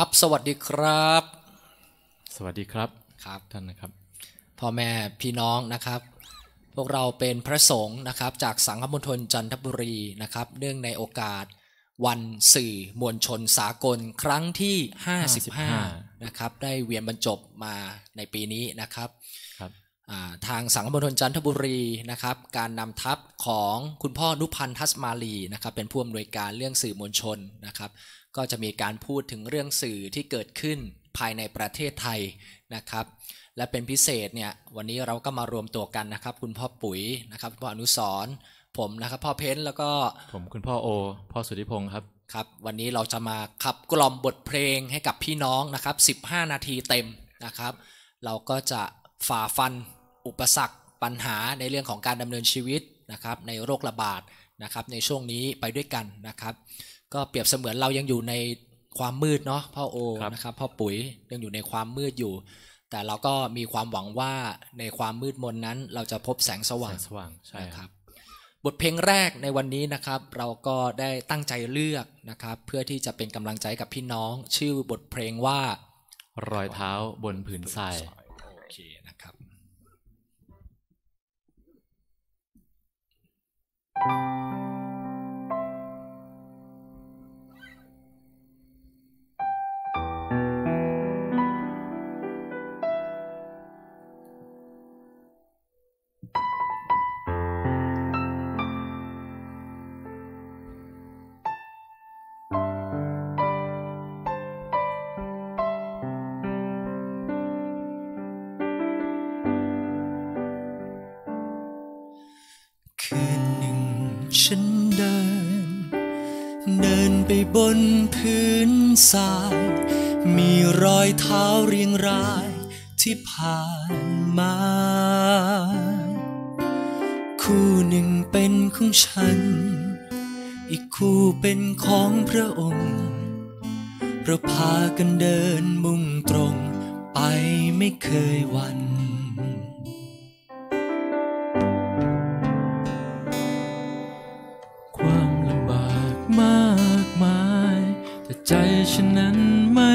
ครับ สวัสดีครับ สวัสดีครับครับท่านนะครับพ่อแม่พี่น้องนะครับ พวกเราเป็นพระสงฆ์นะครับ จากสังฆมณฑลจันทบุรีนะครับ เนื่องในโอกาสวันสื่อมวลชนสากลครั้งที่ 55 นะครับ ได้เวียนบรรจบมาในปีนี้นะครับครับอ่าทางสังฆมณฑลจันทบุรีนะครับ การนำทัพของคุณพ่อนุพันธ์ทัศมาลีนะครับ เป็นผู้อำนวยการเรื่องสื่อมวลชนนะครับ ก็จะมีการพูดถึงเรื่องสื่อที่เกิดขึ้นภายในประเทศไทยนะครับ และเป็นพิเศษเนี่ยวันนี้เราก็มารวมตัวกันนะครับ คุณพ่อปุ๋ยนะครับคุณพ่ออนุสรณ์ผมนะครับพ่อเพ้นแล้วก็ผมคุณพ่อโอ พ่อสุทธิพงศ์ครับครับ วันนี้เราจะมาขับกล่อมบทเพลงให้กับพี่น้องนะครับ 15 นาทีเต็มนะครับ เราก็จะฝ่าฟันอุปสรรคปัญหาในเรื่องของการดำเนินชีวิตนะครับ ในโรคระบาดนะครับ ในช่วงนี้ไปด้วยกันนะครับ ก็เปรียบเสมือนเรายังอยู่ในความมืดเนาะพ่อโอครับนะครับพ่อปุ๋ยยังอยู่ในความมืดอยู่ แต่เราก็มีความหวังว่าในความมืดมนนั้น เราจะพบแสงสว่างแสงสว่างใช่นะคครัรับบบทเพลงแรกในวันนี้นะครับ เราก็ได้ตั้งใจเลือกนะครับ เพื่อที่จะเป็นกำลังใจกับพี่น้อง ชื่อบทเพลงว่ารอยเท้าบนผืนทรายโอเคนะครับคื บนพื้นทราย มีรอยเท้าเรียงรายที่ผ่านมา คู่หนึ่งเป็นของฉัน อีกคู่เป็นของพระองค์ เราพากันเดินมุ่งตรงไปไม่เคยวัน ฉันนั้นไม่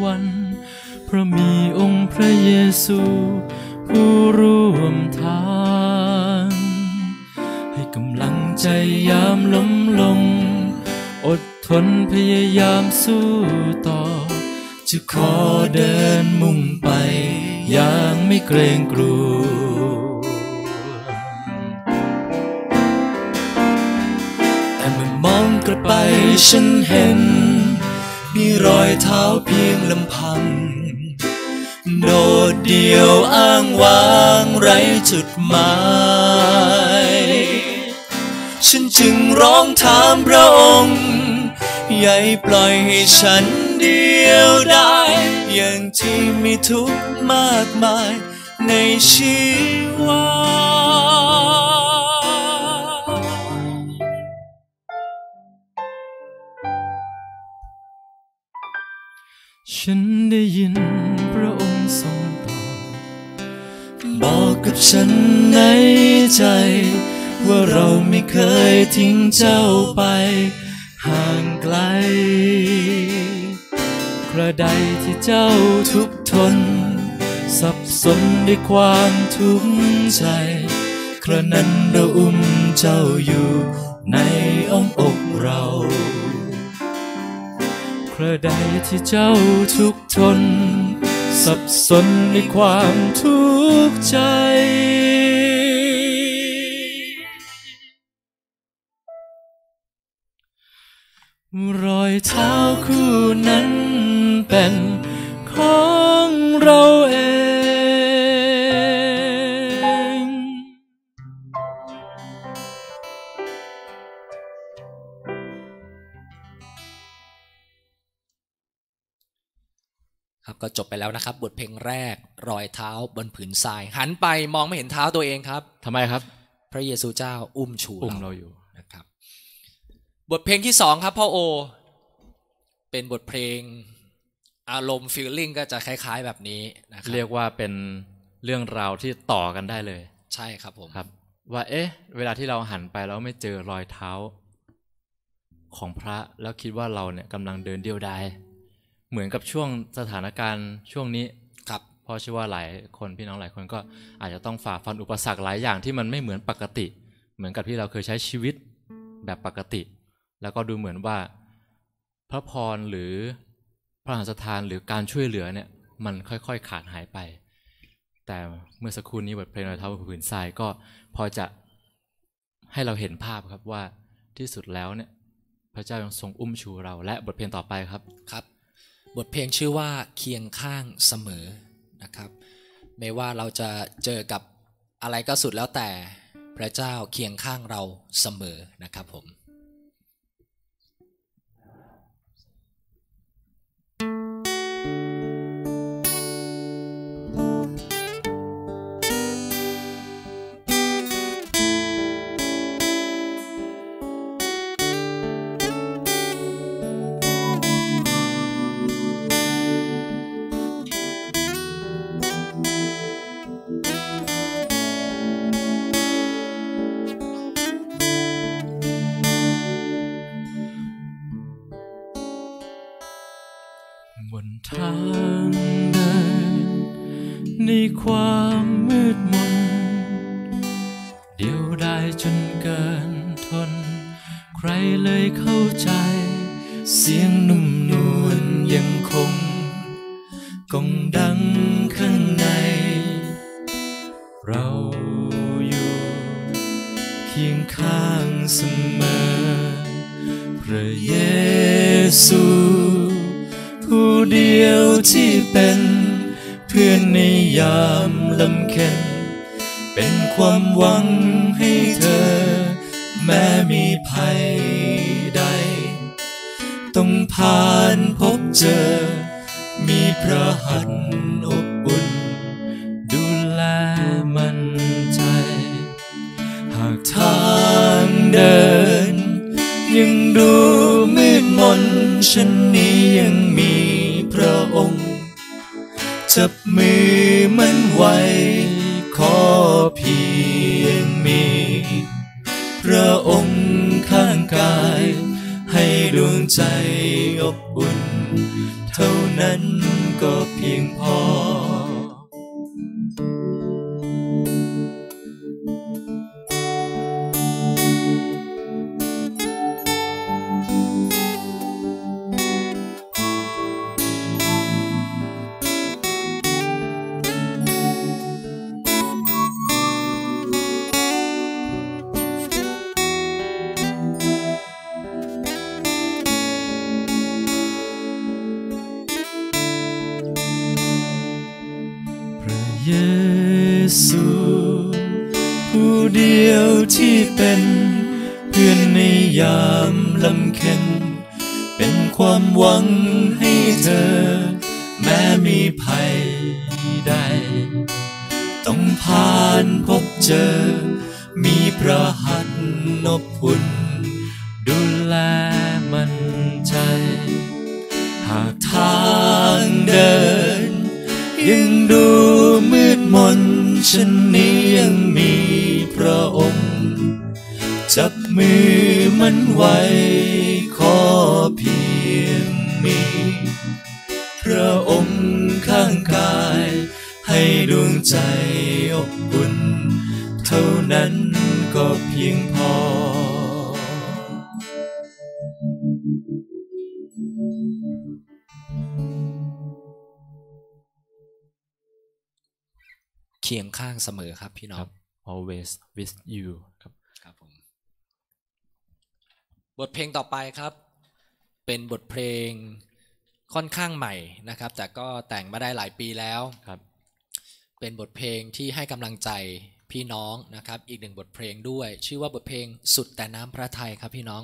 หวันเพราะมีองค์พระเยซู ผู้ร่วมทาง ให้กำลังใจยามล้มลง อดทนพยายามสู้ต่อ จะขอเดินมุ่งไป อย่างไม่เกรงกลัวแต่เมื่อมองกลับไปฉันเห็น รอยเท้าเพียงลำพัง โดดเดี่ยวอ้างว้างไร้จุดหมายฉันจึงร้องถามพระองค์อย่าให้ปล่อยให้ฉันเดียวได้ อย่างที่มีทุกข์มากมายในชีวา ฉันได้ยินพระองค์ทรงตอบบอกกับฉันในใจ ว่าเราไม่เคยทิ้งเจ้าไป ห่างไกล กระใดที่เจ้าทุกทน สับสนด้วยความทุกข์ใจ คระนั้นเราอุ้มเจ้าอยู่ในอ้อมอกเรา ระใดที่เจ้าทุกทน สับสนในความทุกข์ใจ รอยเท้าคู่นั้นเป็นของเราเอง ก็จบไปแล้วนะครับ บทเพลงแรกรอยเท้าบนผืนทราย หันไปมองไม่เห็นเท้าตัวเองครับทำไมครับ พระเยซูเจ้าอุ้มชูอุ้มเราอยู่นะครับ บทเพลงที่สองครับพ่อโอ เป็นบทเพลงอารมณ์ฟีลลิ่งก็จะคล้าย ๆ แบบนี้นะครัเรียกว่าเป็นเรื่องราวที่ต่อกันได้เลย ใช่ครับผมครับ ว่าเอ๊ะ เวลาที่เราหันไปแล้วไม่เจอรอยเท้าของพระแล้วคิดว่าเราเนี่ยกำลังเดินเดียวดาย เหมือนกับช่วงสถานการณ์ช่วงนี้ครับเพราะเชื่อว่าหลายคนพี่น้องหลายคนก็อาจจะต้องฝ่าฟันอุปสรรคหลายอย่างที่มันไม่เหมือนปกติ เหมือนกับที่เราเคยใช้ชีวิตแบบปกติ แล้วก็ดูเหมือนว่า พระพรหรือพระมหาสถานหรือการช่วยเหลือเนี่ยมันค่อยๆขาดหายไป แต่เมื่อสักครู่นี้บทเพลงรอยเท้าบนผืนทรายก็พอจะให้เราเห็นภาพครับว่าที่สุดแล้วเนี่ยพระเจ้ายังทรงอุ้มชูเราและบทเพลงต่อไปครับครับ บทเพลงชื่อว่าเคียงข้างเสมอนะครับ ไม่ว่าเราจะเจอกับอะไรก็สุดแล้วแต่พระเจ้าเคียงข้างเราเสมอนะครับผม ใมีภัยใด ต้องผ่านพบเจอ มีพระหัตถ์อบอุ่น ดูแลมันใจ หากทางเดิน ยังดูมืดมนฉันนี้ยังมีพระองค์ จับมือมันไว้ขอ กาย ให้ดวงใจอบอุ่น เท่านั้นก็เพียงพอ เป็น เพื่อนในยามลำเค็ญเป็นความหวังให้เธอ แม้มีภัยใด ต้องผ่านพบเจอ มีพระหัตถ์อบอุ่นดูแลมันใจ หากทางเดิน ยังดูมืดมนฉันนี้ยังมีพระองค์ มือมันไว้ขอเพียงมี พระองค์ข้างกาย ให้ดวงใจอบอุ่น เท่านั้นก็เพียงพอ เคียงข้างเสมอครับพี่น้อครังบ always with you ครับครับผม บทเพลงต่อไปครับ เป็นบทเพลงค่อนข้างใหม่นะครับ แต่ก็แต่งมาได้หลายปีแล้วครับ เป็นบทเพลงที่ให้กำลังใจพี่น้องนะครับ อีกหนึ่งบทเพลงด้วย ชื่อว่าบทเพลงสุดแต่น้ำพระทัยครับพี่น้อง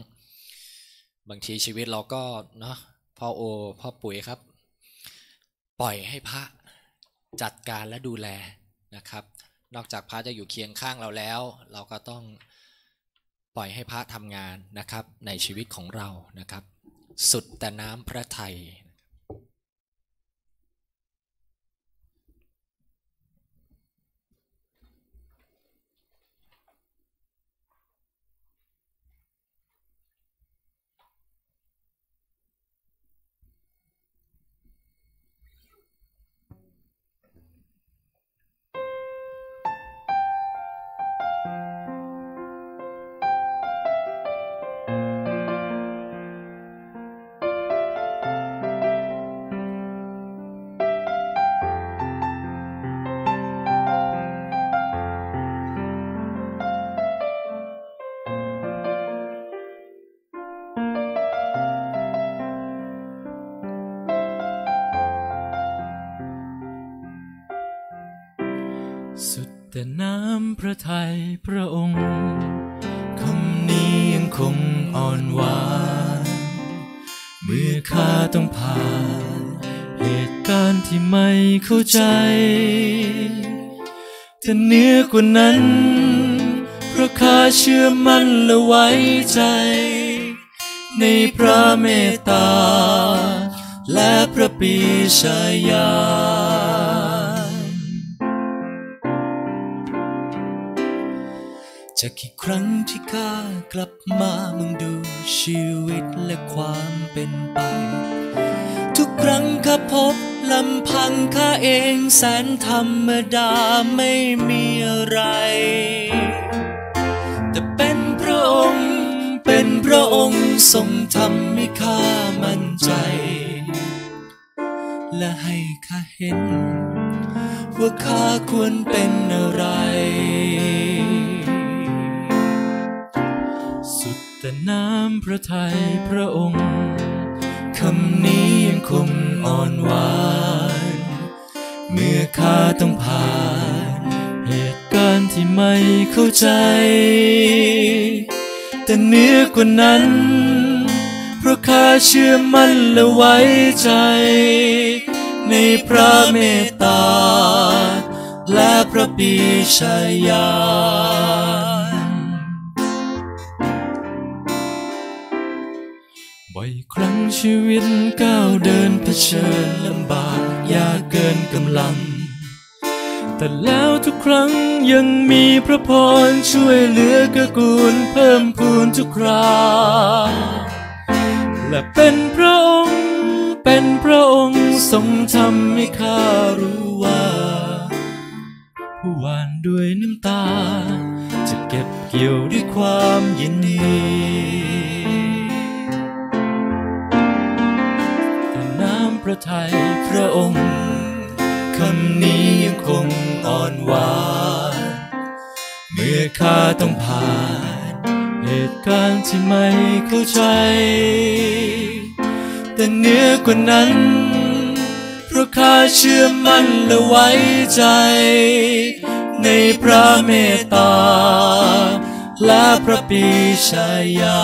บางทีชีวิตเราก็เนาะพ่อโอพ่อปุ๋ยครับ ปล่อยให้พระจัดการและดูแลนะครับ นอกจากพระจะอยู่เคียงข้างเราแล้ว เราก็ต้อง ปล่อยให้พระทำงานนะครับในชีวิตของเรานะครับ สุดแต่น้ำพระทัย แต่น้ำพระทัยพระองค์คำนี้ยังคงอ่อนหวานเมื่อข้าต้องผ่าน เหตุการณ์ที่ไม่เข้าใจแต่เนื้อกว่านั้นเพราะข้าเชื่อมั่นและไว้ใจ ในพระเมตตา และพระปีชายา จะกี่ครั้งที่ข้ากลับมามึงดูชีวิตและความเป็นไป ทุกครั้งข้าพบลำพังข้าเองแสนธรรมดาไม่มีอะไร แต่เป็นพระองค์ เป็นพระองค์ทรงทำให้ข้ามั่นใจ และให้ข้าเห็น ว่าข้าควรเป็นอะไร แต่น้ำพระทัยพระองค์ คำนี้ยังคงอ่อนหวาน เมื่อข้าต้องผ่าน เหตุการณ์ที่ไม่เข้าใจ แต่เหนือกว่านั้น เพราะข้าเชื่อมั่นและไว้ใจ ในพระเมตตา และพระปีชายา ชีวิตก้าวเดินเผชิญลำบากยากเกินกำลัง แต่แล้วทุกครั้งยังมีพระพรช่วยเหลือเกื้อกูลเพิ่มพูนทุกครา และเป็นพระองค์ เป็นพระองค์ทรงทำให้ข้ารู้ว่า ผู้หวานด้วยน้ำตา จะเก็บเกี่ยวด้วยความยินดี ระทัยพระองค์ คำนี้ยังคงอ่อนหวานเมื่อข้าต้องผ่าน เหตุการณ์ที่ไม่เข้าใจ แต่เหนือกว่านั้น เพราะข้าเชื่อมั่นและไว้ใจ ในพระเมตตา และพระปีชายา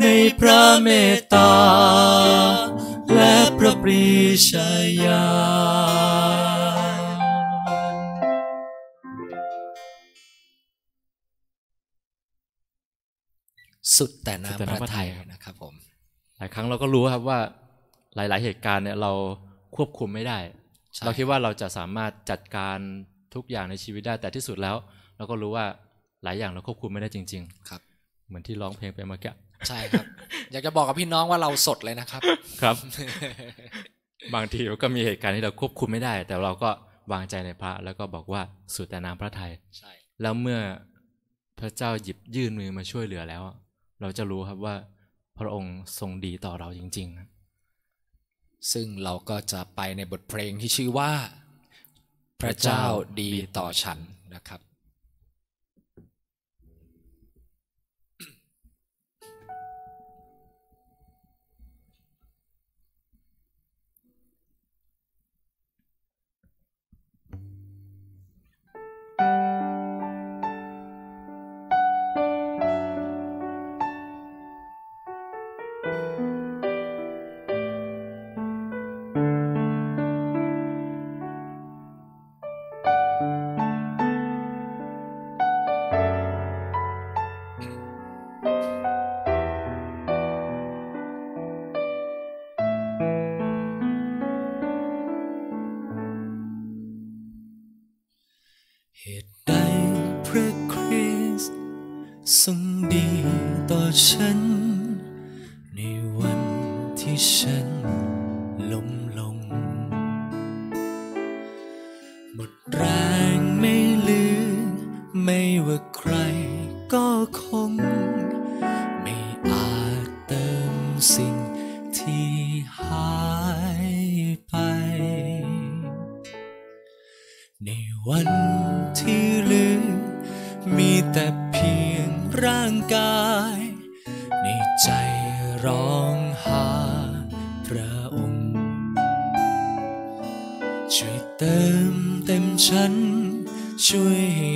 ในพระเมตตา ปรีชายาสุดแต่สุดแต่น้ำพน้ำพระระทัทัยยครับนะครับผม หลายครั้งเราก็รู้ครับว่าหลาย ๆ เหตุการณ์เนี่ยเราควบคุมไม่ได้ใช่เราคิดว่าเราจะสามารถจัดการทุกอย่างในชีวิตได้ แต่ที่สุดแล้ว เราก็รู้ว่าหลายอย่างเราควบคุมไม่ได้จริงครับๆเหมือนที่ร้องเพลงไปเมื่อกี้ ใช่ครับ อยากจะบอกกับพี่น้องว่าเราสดเลยนะครับ ครับ บางทีก็มีเหตุการณ์ที่เราควบคุมไม่ได้ แต่เราก็วางใจในพระ แล้วก็บอกว่าสุดแต่น้ำพระทัยใช่ แล้วเมื่อพระเจ้าหยิบยื่นมือมาช่วยเหลือแล้ว เราจะรู้ครับว่า พระองค์ทรงดีต่อเราจริงๆครับซึ่งเราก็จะไปในบทเพลงที่ชื่อว่า พระเจ้าดีต่อฉันนะครับ ที่เหลือ มีแต่เพียงร่างกาย ในใจร้องหาพระองค์ ช่วยเติมเต็มฉัน ช่วยให้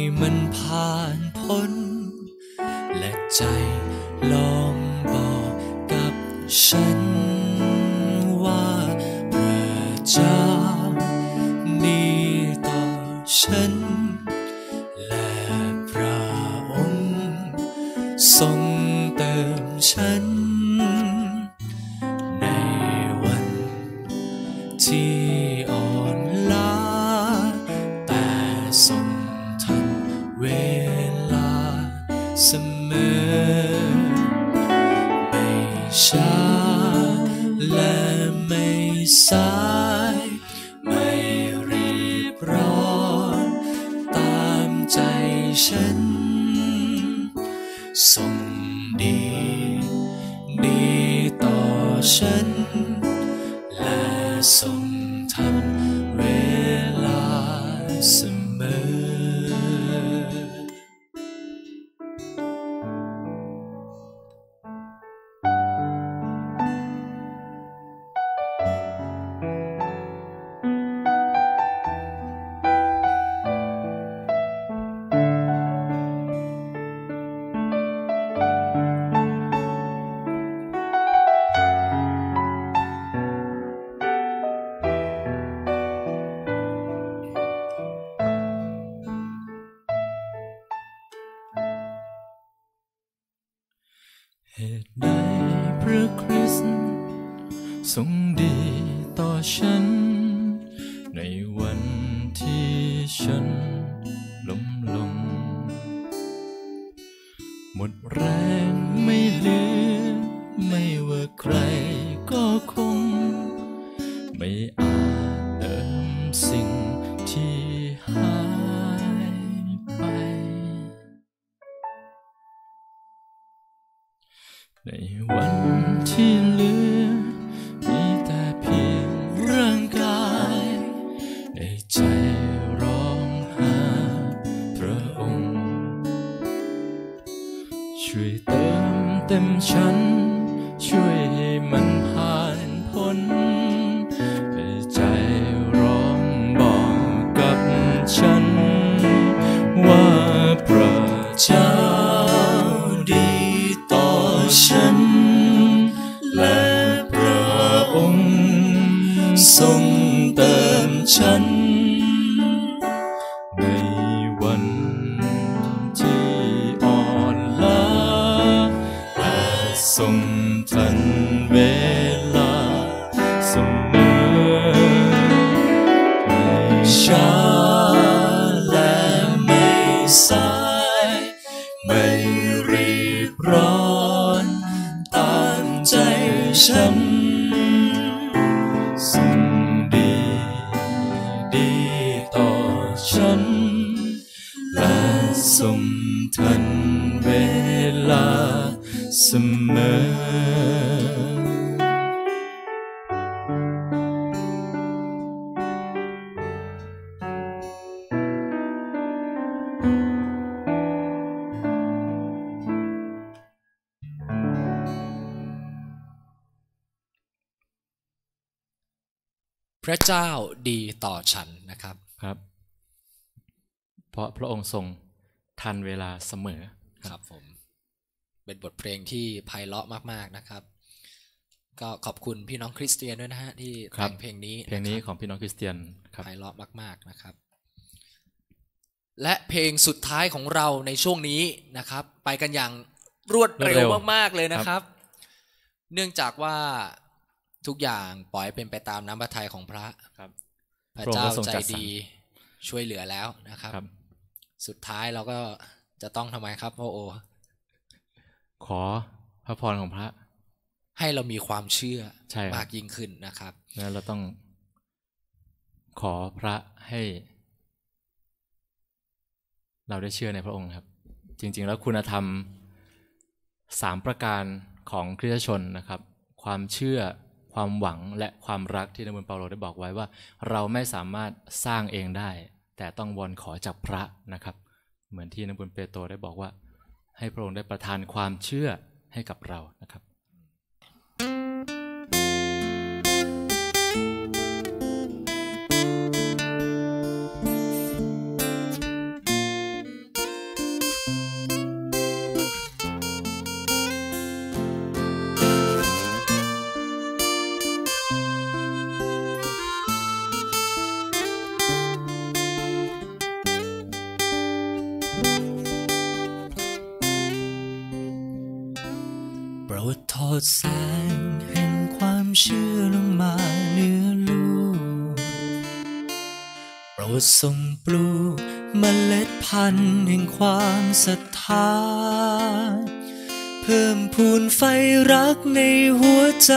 ในวันที่เหลือ มีแต่เพียงร่างกาย ในใจร้องหาพระองค์ ช่วยเติมเต็มฉัน ทรง พระเจ้าดีต่อฉันนะครับครับ เพราะพระองค์ทรงทันเวลาเสมอครับผม เป็นบทเพลงที่ไพเราะมากๆนะครับ ก็ขอบคุณพี่น้องคริสเตียนด้วยนะฮะที่ครับแต่งเพลงนี้เพลงนี้ะครับของพี่น้องคริสเตียนครับไพเราะมาก ๆนะครับ และเพลงสุดท้ายของเราในช่วงนี้นะครับ ไปกันอย่างรวดรวดเร็เร็ววมากๆเลยนะครับ เนื่องจากว่า ทุกอย่างปล่อยเป็นไปตามน้ำพระทัยของพระครับ พระพระองค์เจ้าก็ทรงใจจัดสรรดีช่วยเหลือแล้วนะครับครับสุดท้ายเราก็จะต้องทำไมครับพ่อโอ ขอพระพรของพระ ให้เรามีความเชื่อใช่ครับมากยิ่งขึ้นนะครับแล้วเราต้อง ขอพระให้ เราได้เชื่อในพระองค์ครับ จริง ๆ แล้วคุณธรรมสามประการของคริสตชนนะครับ ความเชื่อ ความหวังและความรักที่นบุญเปาโลได้บอกไว้ว่า เราไม่สามารถสร้างเองได้ แต่ต้องวอนขอจากพระนะครับ เหมือนที่นบุญเปโตรได้บอกว่า ให้พระองค์ได้ประทานความเชื่อให้กับเรานะครับ แสงแห่งความเชื่อลงมาเนื้อลูกโปรดส่งปลูกเมล็ดพันธุ์แห่งความศรัทธา เพิ่มพูนไฟรักในหัวใจ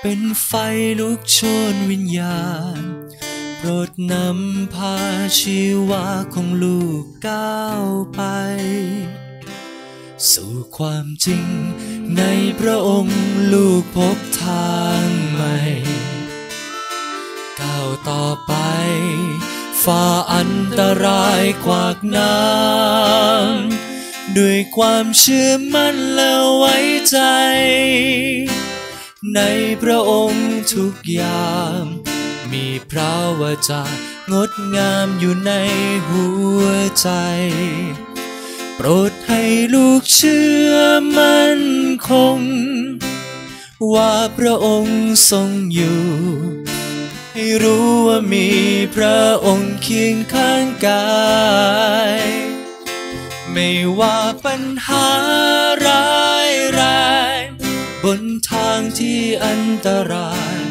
เป็นไฟลุกโชนวิญญาณ โปรดนำพาชีวาของลูกก้าวไป สู่ความจริง ในพระองค์ลูกพบทางใหม่ก้าวต่อไปฝ่าอันตรายขวากน้ำด้วยความเชื่อมั่นและไว้ใจ ในพระองค์ทุกอย่างมีพระวจางดงามอยู่ในหัวใจ โปรดให้ลูกเชื่อมั่นคง ว่าพระองค์ทรงอยู่ ให้รู้ว่ามีพระองค์เคียงข้างกาย ไม่ว่าปัญหาร้ายแรงบนทางที่อันตราย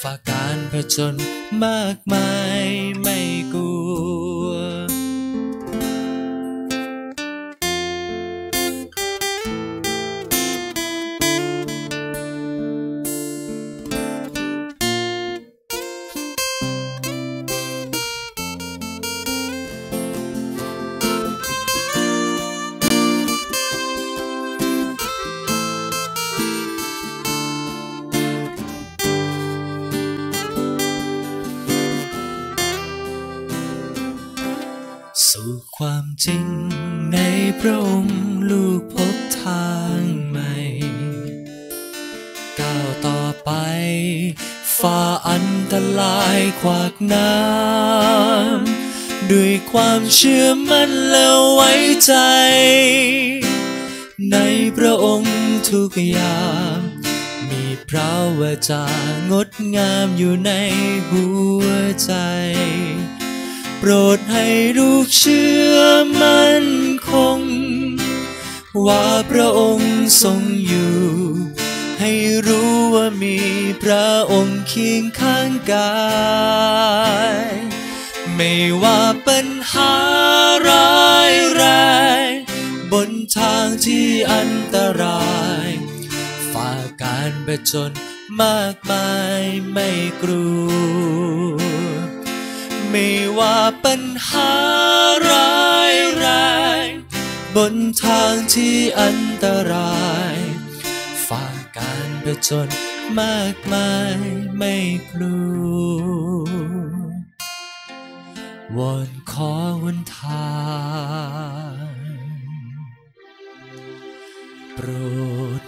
ฝ่าการผจญมากมาย ตรายขวากน้ำด้วยความเชื่อมั่นและไว้ใจ ในพระองค์ทุกอย่างมีพระวจางดงามอยู่ในหัวใจ โปรดให้ลูกเชื่อมั่นคง ว่าพระองค์ทรงอยู่ ให้รู้ว่ามีพระองค์เคียงข้างกาย ไม่ว่าปัญหาร้ายแรงบนทางที่อันตราย ฝ่าการผจญมากมายไม่กลัว ไม่ว่าปัญหาร้ายแรงบนทางที่อันตราย ประจนมากมายไม่กลัววอนขอวันทางโปรด